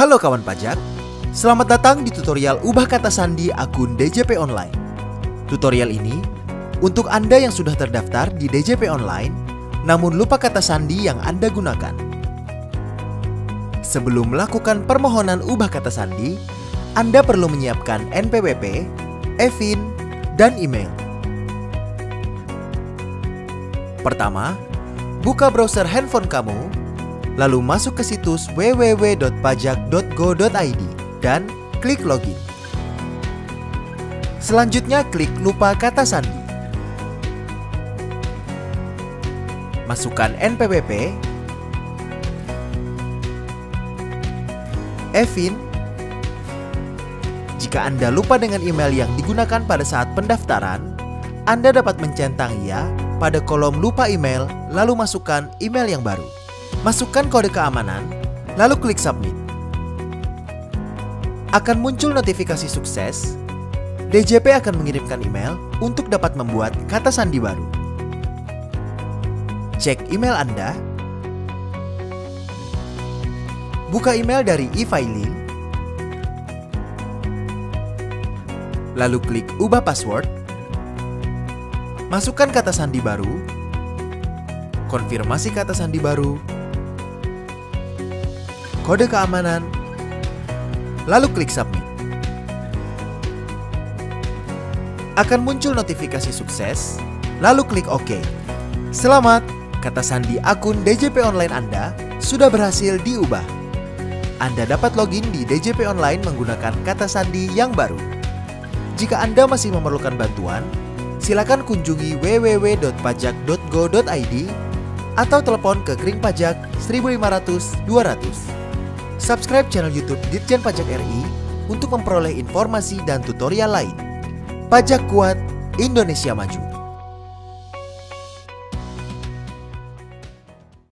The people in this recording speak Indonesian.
Halo kawan pajak, selamat datang di tutorial ubah kata sandi akun DJP Online. Tutorial ini untuk Anda yang sudah terdaftar di DJP Online, namun lupa kata sandi yang Anda gunakan. Sebelum melakukan permohonan ubah kata sandi, Anda perlu menyiapkan NPWP, EVIN, dan email. Pertama, buka browser handphone kamu lalu masuk ke situs www.pajak.go.id dan klik login. Selanjutnya klik lupa kata sandi. Masukkan NPWP, EVIN. Jika Anda lupa dengan email yang digunakan pada saat pendaftaran, Anda dapat mencentang ya pada kolom lupa email lalu masukkan email yang baru. Masukkan kode keamanan, lalu klik submit. Akan muncul notifikasi sukses. DJP akan mengirimkan email untuk dapat membuat kata sandi baru. Cek email Anda. Buka email dari e-filing. Lalu klik ubah password. Masukkan kata sandi baru. Konfirmasi kata sandi baru kode keamanan, lalu klik submit. Akan muncul notifikasi sukses, lalu klik OK. Selamat, kata sandi akun DJP Online Anda sudah berhasil diubah. Anda dapat login di DJP Online menggunakan kata sandi yang baru. Jika Anda masih memerlukan bantuan, silakan kunjungi www.pajak.go.id atau telepon ke Kring Pajak 1500 200. Subscribe channel YouTube Ditjen Pajak RI untuk memperoleh informasi dan tutorial lain. Pajak kuat, Indonesia maju.